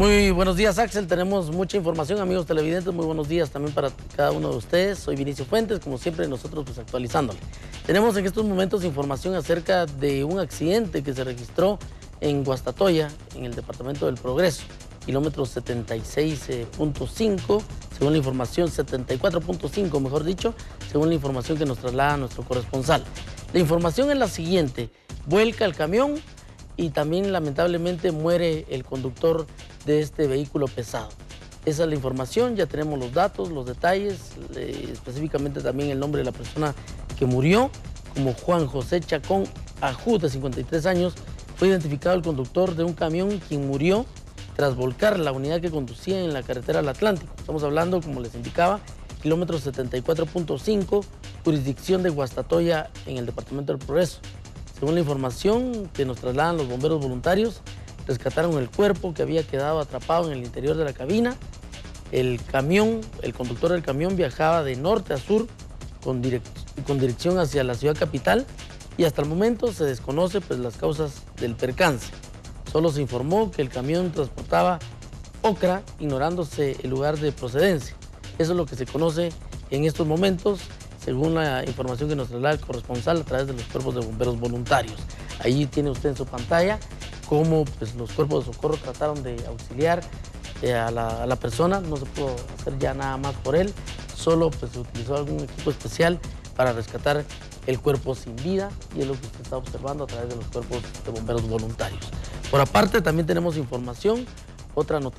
Muy buenos días, Axel. Tenemos mucha información, amigos televidentes. Muy buenos días también para cada uno de ustedes. Soy Vinicio Fuentes, como siempre nosotros pues actualizándole. Tenemos en estos momentos información acerca de un accidente que se registró en Guastatoya, en el departamento del Progreso, kilómetro 76.5, según la información, 74.5 mejor dicho, según la información que nos traslada nuestro corresponsal. La información es la siguiente, vuelca el camión y también lamentablemente muere el conductor de este vehículo pesado. Esa es la información, ya tenemos los datos, los detalles, específicamente también el nombre de la persona que murió, como Juan José Chacón Ajú, de 53 años, fue identificado el conductor de un camión quien murió tras volcar la unidad que conducía en la carretera al Atlántico. Estamos hablando, como les indicaba, kilómetro 74.5, jurisdicción de Guastatoya en el departamento del Progreso. Según la información que nos trasladan los bomberos voluntarios, rescataron el cuerpo que había quedado atrapado en el interior de la cabina. El camión, el conductor del camión viajaba de norte a sur con, dirección hacia la ciudad capital y hasta el momento se desconoce pues, las causas del percance. Solo se informó que el camión transportaba ocra, ignorándose el lugar de procedencia. Eso es lo que se conoce en estos momentos, según la información que nos traslada el corresponsal a través de los cuerpos de bomberos voluntarios. Ahí tiene usted en su pantalla cómo pues, los cuerpos de socorro trataron de auxiliar eh, a, la, persona, no se pudo hacer ya nada más por él, solo pues, se utilizó algún equipo especial para rescatar el cuerpo sin vida y es lo que usted está observando a través de los cuerpos de bomberos voluntarios. Por aparte también tenemos información, otra noticia.